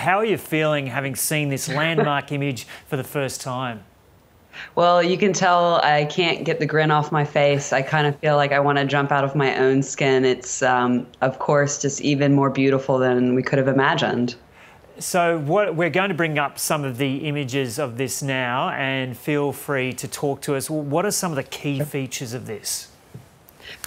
how are you feeling having seen this landmark image for the first time? Well, you can tell I can't get the grin off my face. I kind of feel like I want to jump out of my own skin. It's, um, of course, just even more beautiful than we could have imagined. So what, we're going to bring up some of the images of this now and feel free to talk to us. What are some of the key features of this?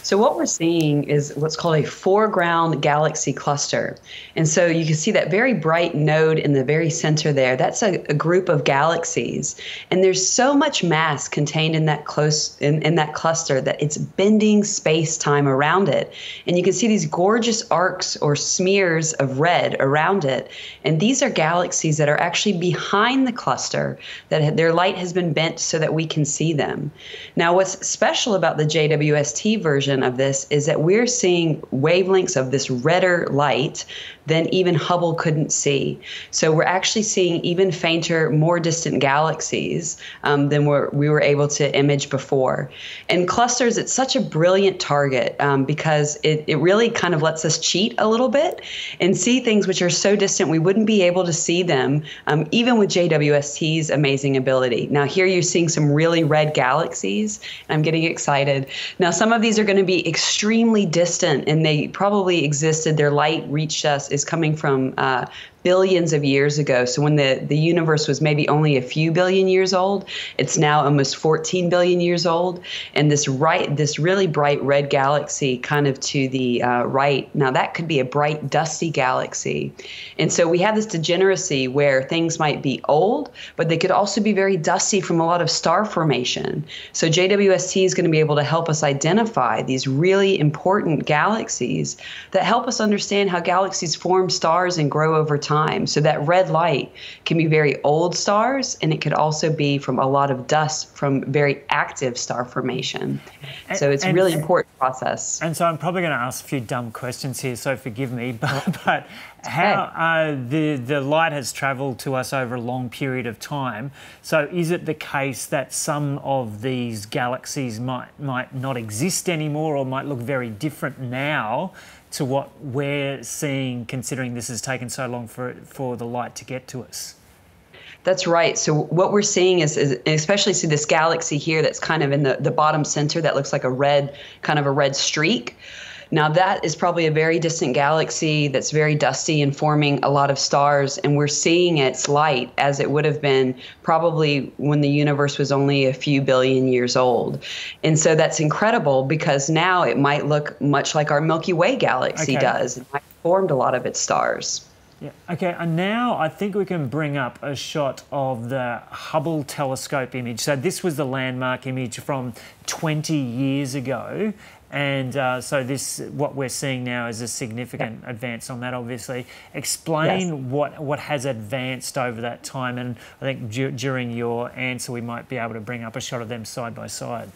So what we're seeing is what's called a foreground galaxy cluster. And so you can see that very bright node in the very center there. That's a, a group of galaxies. And there's so much mass contained in that close in, in that cluster that it's bending space-time around it. And you can see these gorgeous arcs or smears of red around it. And these are galaxies that are actually behind the cluster that their light has been bent so that we can see them. Now what's special about the JWST version version of this is that we're seeing wavelengths of this redder light than even Hubble couldn't see. So we're actually seeing even fainter, more distant galaxies um, than we're, we were able to image before. And clusters, it's such a brilliant target um, because it, it really kind of lets us cheat a little bit and see things which are so distant we wouldn't be able to see them, um, even with JWST's amazing ability. Now, here you're seeing some really red galaxies. I'm getting excited. Now, some of these are going to be extremely distant and they probably existed, their light reached us is coming from uh, billions of years ago. So when the, the universe was maybe only a few billion years old, it's now almost 14 billion years old. And this right, this really bright red galaxy, kind of to the uh, right. Now that could be a bright dusty galaxy. And so we have this degeneracy where things might be old, but they could also be very dusty from a lot of star formation. So JWST is going to be able to help us identify these really important galaxies that help us understand how galaxies form stars and grow over time time. So that red light can be very old stars, and it could also be from a lot of dust from very active star formation. And, so it's a really important process. And so I'm probably going to ask a few dumb questions here, so forgive me, but, but how uh, the the light has travelled to us over a long period of time. So is it the case that some of these galaxies might might not exist anymore, or might look very different now to what we're seeing, considering this has taken so long for for the light to get to us? That's right. So what we're seeing is, is, especially see this galaxy here that's kind of in the, the bottom center that looks like a red, kind of a red streak. Now, that is probably a very distant galaxy that's very dusty and forming a lot of stars, and we're seeing its light as it would have been probably when the universe was only a few billion years old. And so that's incredible because now it might look much like our Milky Way galaxy okay. does. It might have formed a lot of its stars. Yeah. Okay, and now I think we can bring up a shot of the Hubble telescope image. So this was the landmark image from 20 years ago, and uh, so this, what we're seeing now is a significant yeah. advance on that, obviously. Explain yes. what, what has advanced over that time. And I think du during your answer, we might be able to bring up a shot of them side by side.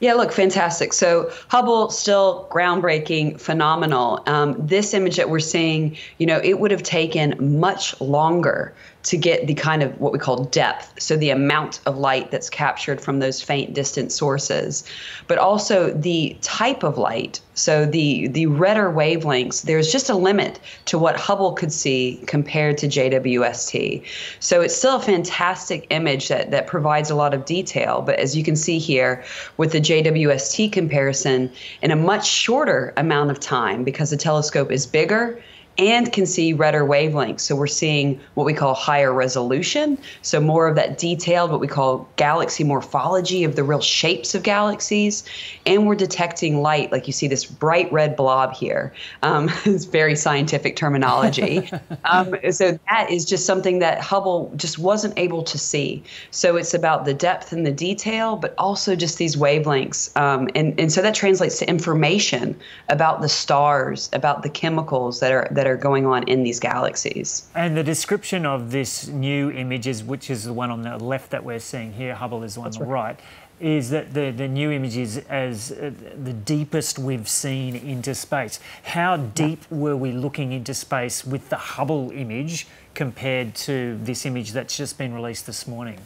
Yeah, look, fantastic. So Hubble still groundbreaking, phenomenal. Um, this image that we're seeing, you know, it would have taken much longer to get the kind of what we call depth, so the amount of light that's captured from those faint distant sources, but also the type of light. So the the redder wavelengths, there's just a limit to what Hubble could see compared to JWST. So it's still a fantastic image that that provides a lot of detail, but as you can see here with the JWST comparison in a much shorter amount of time because the telescope is bigger and can see redder wavelengths. So we're seeing what we call higher resolution. So more of that detailed, what we call galaxy morphology of the real shapes of galaxies. And we're detecting light, like you see this bright red blob here. Um, it's very scientific terminology. um, so that is just something that Hubble just wasn't able to see. So it's about the depth and the detail, but also just these wavelengths. Um, and, and so that translates to information about the stars, about the chemicals that are that that are going on in these galaxies. And the description of this new image is, which is the one on the left that we're seeing here, Hubble is the one That's on the right. right is that the, the new image is as uh, the deepest we've seen into space. How deep were we looking into space with the Hubble image compared to this image that's just been released this morning?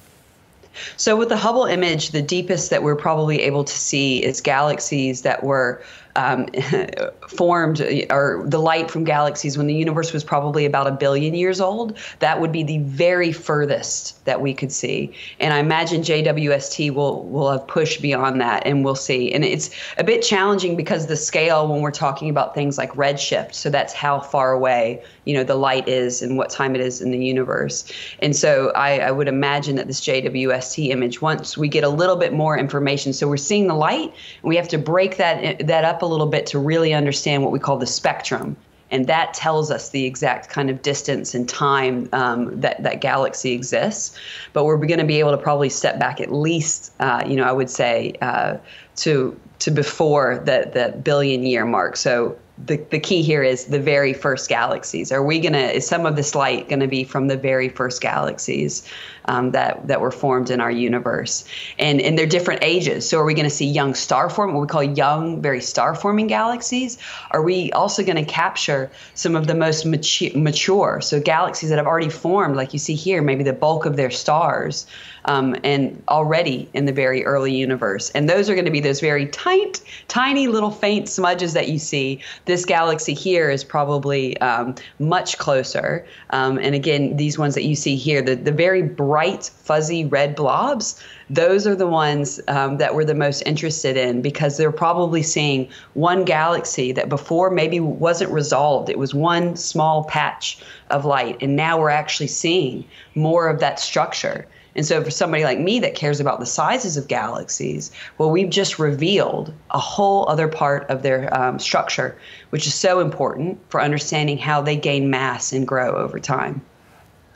So, with the Hubble image, the deepest that we're probably able to see is galaxies that were um, formed, or the light from galaxies when the universe was probably about a billion years old, that would be the very furthest that we could see. And I imagine JWST will will have pushed beyond that, and we'll see. And it's a bit challenging because the scale when we're talking about things like redshift. So that's how far away you know the light is and what time it is in the universe. And so I, I would imagine that this JWST image, once we get a little bit more information, so we're seeing the light, and we have to break that that up a little bit to really understand what we call the spectrum and that tells us the exact kind of distance and time um, that that galaxy exists. But we're going to be able to probably step back at least, uh, you know, I would say uh, to to before the the billion year mark. So the, the key here is the very first galaxies. Are we gonna is some of this light gonna be from the very first galaxies um, that that were formed in our universe? And and they're different ages. So are we gonna see young star form, what we call young, very star forming galaxies? Are we also gonna capture some of the most mature, mature, so galaxies that have already formed, like you see here, maybe the bulk of their stars, um, and already in the very early universe. And those are going to be those very tight, tiny little faint smudges that you see. This galaxy here is probably um, much closer. Um, and again, these ones that you see here, the, the very bright, fuzzy red blobs, those are the ones um, that we're the most interested in because they're probably seeing one galaxy that before maybe wasn't resolved. It was one small patch of light, and now we're actually seeing more of that structure. And so, for somebody like me that cares about the sizes of galaxies, well, we've just revealed a whole other part of their um, structure, which is so important for understanding how they gain mass and grow over time.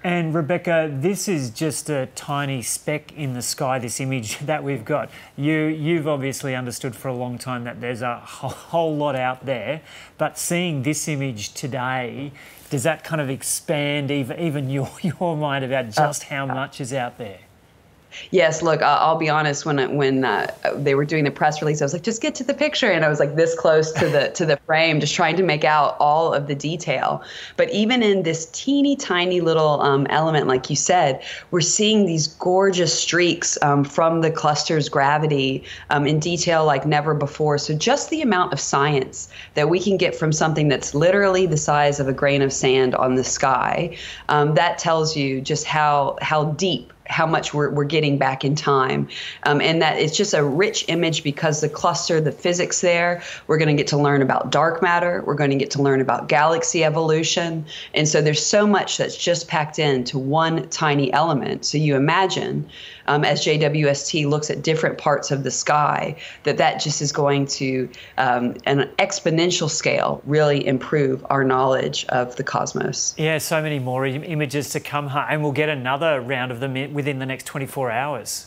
And Rebecca, this is just a tiny speck in the sky, this image that we've got. You, you've obviously understood for a long time that there's a whole lot out there, but seeing this image today, does that kind of expand even, even your, your mind about just how uh, much is out there? Yes, look, I'll be honest. When when uh, they were doing the press release, I was like, just get to the picture, and I was like this close to the to the frame, just trying to make out all of the detail. But even in this teeny tiny little um, element, like you said, we're seeing these gorgeous streaks um, from the cluster's gravity um, in detail like never before. So just the amount of science that we can get from something that's literally the size of a grain of sand on the sky, um, that tells you just how how deep how much we're, we're getting back in time. Um, and that it's just a rich image because the cluster, the physics there, we're going to get to learn about dark matter. We're going to get to learn about galaxy evolution. And so there's so much that's just packed into one tiny element. So you imagine um, as JWST looks at different parts of the sky, that that just is going to, um, an exponential scale, really improve our knowledge of the cosmos. Yeah, so many more images to come, and we'll get another round of them within the next 24 hours.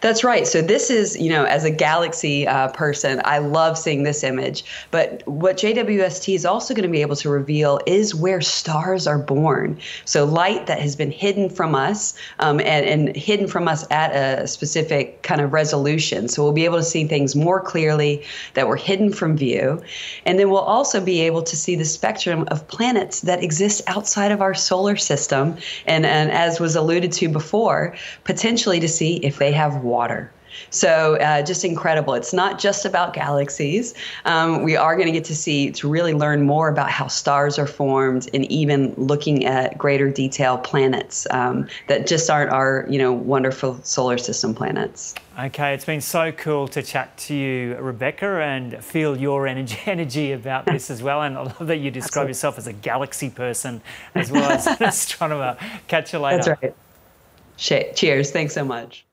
That's right. So this is, you know, as a galaxy uh, person, I love seeing this image. But what JWST is also going to be able to reveal is where stars are born. So light that has been hidden from us um, and, and hidden from us at a specific kind of resolution. So we'll be able to see things more clearly that were hidden from view. And then we'll also be able to see the spectrum of planets that exist outside of our solar system. And, and as was alluded to before, potentially to see if they have have water. So uh, just incredible. It's not just about galaxies. Um, we are going to get to see, to really learn more about how stars are formed and even looking at greater detail planets um, that just aren't our, you know, wonderful solar system planets. Okay, it's been so cool to chat to you, Rebecca, and feel your energy, energy about this as well. And I love that you describe Absolutely. yourself as a galaxy person as well as an astronomer. Catch you later. That's right. Cheers. Thanks so much.